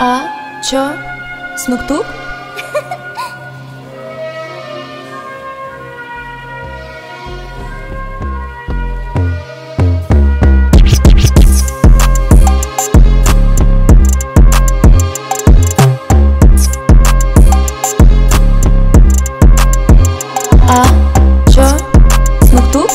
А? Чё? Снуктук? А? Чё? Снуктук?